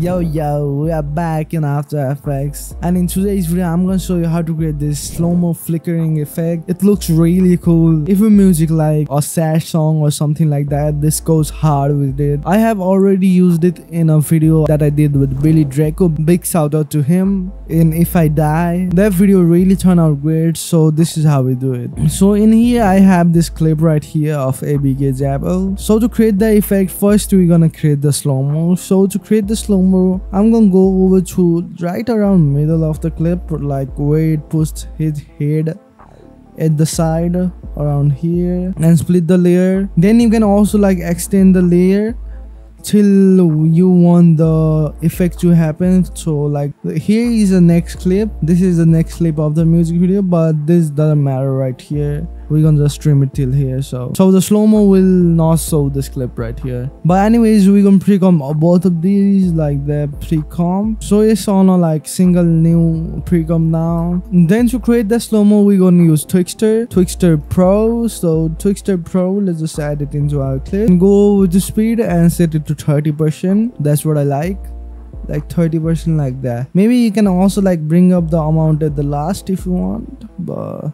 Yo yo, we are back in After Effects and in today's video I'm gonna show you how to create this slow-mo flickering effect. It looks really cool. If your music like a sad song or something like that, this goes hard with it. I have already used it in a video that I did with Billy Draco. Big shout out to him in If I Die. That video really turned out great so this is how we do it. So in here I have this clip right here of ABK Jabel. So to create the effect first we're gonna create the slow-mo. So to create the I'm gonna go over to right around middle of the clip like where it puts his head at the side around here and split the layer. Then you can also like extend the layer till you want the effect to happen. So like here is the next clip. This is the next clip of the music video but this doesn't matter right here we're gonna just stream it till here so. So the slow-mo will not show this clip right here. But anyways we're gonna pre-comp both of these like the pre-comp so it's on a like single new pre-comp now. Then to create the slow-mo we're gonna use twixtor twixtor pro. So twixtor pro let's just add it into our clip. And go with the speed and set it to 30 percent. That's what i like. Like 30 percent like that. Maybe you can also like bring up the amount at the last if you want but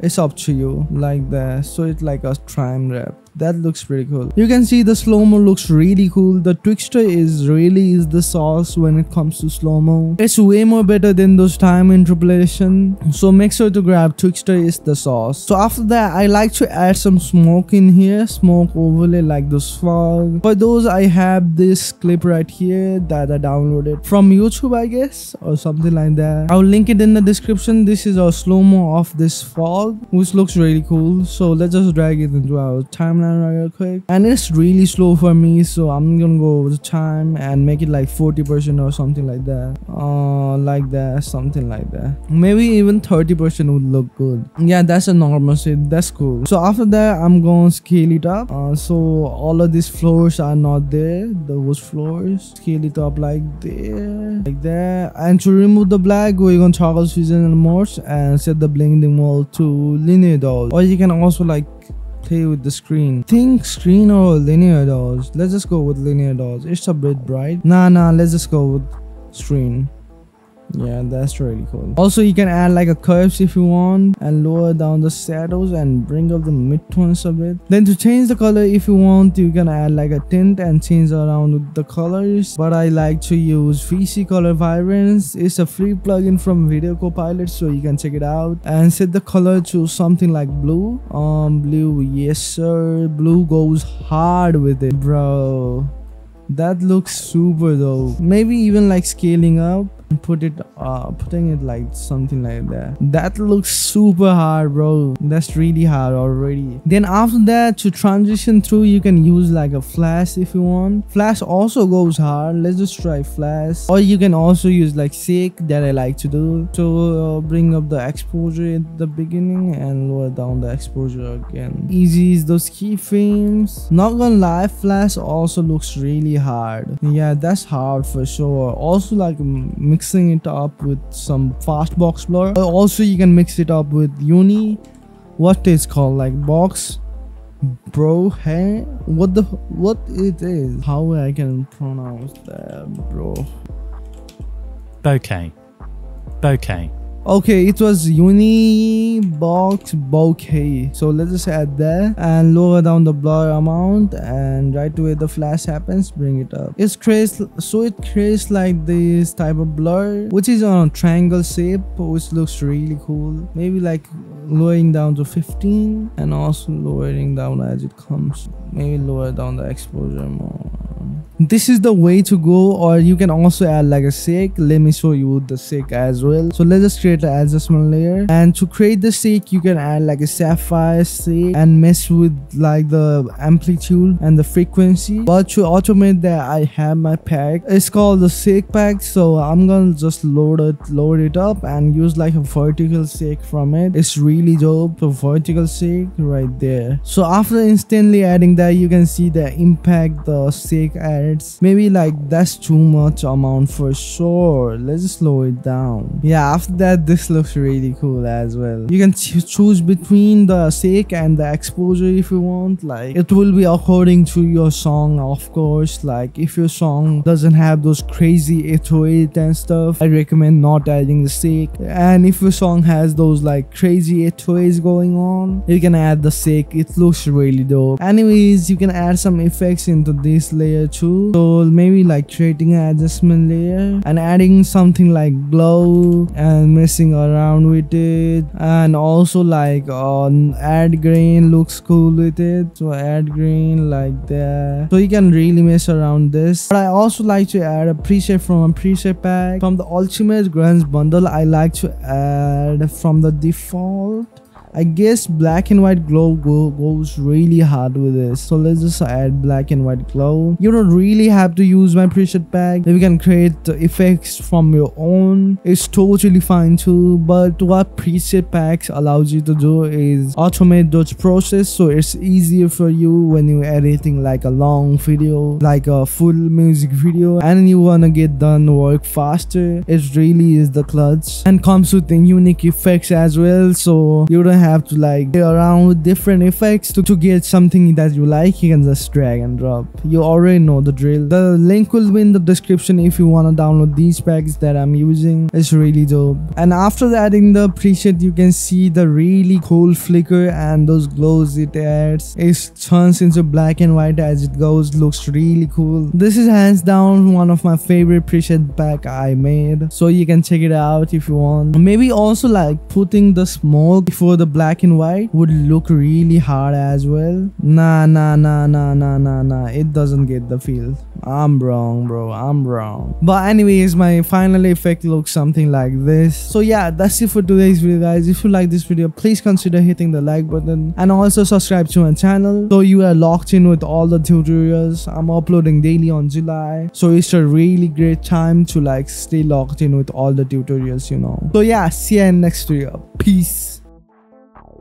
it's up to you like that. So it's like a time wrap that looks pretty cool. You can see the slow-mo looks really cool. The twixtor is really is the sauce when it comes to slow-mo. It's way more better than those time interpolation. So make sure to grab twixtor is the sauce. So after that i like to add some smoke in here. Smoke overlay like this fog. For those i have this clip right here that i downloaded from youtube i guess or something like that. I'll link it in the description. This is a slow-mo of this fog which looks really cool. So let's just drag it into our timeline real quick. And it's really slow for me so i'm gonna go with time and make it like 40 percent or something like that. Uh like that something like that. Maybe even 30 percent would look good. Yeah that's a normal shit. That's cool. So after that i'm gonna scale it up. Uh, so all of these floors are not there. Those floors. Scale it up like there like that. And to remove the black we're gonna toggle fusion and morph and set the blending mode to linear dodge or you can also like play with the screen. Think screen or linear dodge. Let's just go with linear dodge. It's a bit bright. Nah, nah, let's just go with screen yeah that's really cool. Also you can add like a curves if you want and lower down the shadows and bring up the midtones a bit. Then to change the color if you want you can add like a tint and change around the colors. But i like to use vc color vibrance. It's a free plugin from video copilot so you can check it out and set the color to something like blue. Um blue yes sir. Blue goes hard with it bro. That looks super though maybe even like scaling up put it uh putting it like something like that. That looks super hard bro. That's really hard already. Then after that to transition through you can use like a flash if you want. Flash also goes hard. Let's just try flash. Or you can also use like shake that i like to do. To uh, bring up the exposure at the beginning and lower down the exposure again. Easy ease those keyframes. Not gonna lie flash also looks really hard. Yeah that's hard for sure. Also like mixing it up with some fast box blur also you can mix it up with uni. What is called like box? Bro hey what the what it is? How i can pronounce that bro? Bokeh. Bokeh okay it was uni box bokeh so let's just add that and lower down the blur amount and right away the flash happens bring it up. It's creates so it creates like this type of blur which is on a triangle shape which looks really cool. Maybe like lowering down to 15 and also lowering down as it comes. Maybe lower down the exposure more this is the way to go or you can also add like a shake let me show you the shake as well. So let's just create an adjustment layer. And to create the shake you can add like a sapphire shake and mess with like the amplitude and the frequency. But to automate that i have my pack. It's called the shake pack. So i'm gonna just load it load it up and use like a vertical shake from it. It's really dope so vertical shake right there. So after instantly adding that you can see the impact the shake area hertz maybe like that's too much amount for sure. Let's slow it down. Yeah after that this looks really cool as well. You can choose between the sake and the exposure if you want. Like it will be according to your song of course. Like if your song doesn't have those crazy 808 and stuff i recommend not adding the sake. And if your song has those like crazy 808s going on you can add the sake. It looks really dope. Anyways you can add some effects into this layer too so maybe like creating an adjustment layer and adding something like glow and messing around with it. And also like on add grain looks cool with it. So add grain like that. So you can really mess around this. But i also like to add a preset from a preset pack. From the ultimate grunge bundle i like to add from the default I guess black and white glow go, goes really hard with this. So let's just add black and white glow. You don't really have to use my preset pack. You can create the effects from your own. It's totally fine too. But what preset packs allows you to do is automate those process so it's easier for you when you're editing like a long video, like a full music video and you wanna get done work faster. It really is the clutch and comes with the unique effects as well so you don't have have to like play around with different effects to, to get something that you like you can just drag and drop. You already know the drill. The link will be in the description if you want to download these packs that i'm using. It's really dope. And after adding the preset you can see the really cool flicker and those glows it adds it turns into black and white as it goes. Looks really cool. This is hands down one of my favorite preset pack i made. So you can check it out if you want. Maybe also like putting the smoke before the black and white would look really hard as well. Nah, nah, nah, nah, nah, nah, nah. It doesn't get the feel. I'm wrong, bro. I'm wrong. But anyways, my final effect looks something like this. So yeah, that's it for today's video, guys. If you like this video, please consider hitting the like button and also subscribe to my channel so you are locked in with all the tutorials. I'm uploading daily on July. So it's a really great time to like stay locked in with all the tutorials, you know. So yeah, see you in next video. Peace.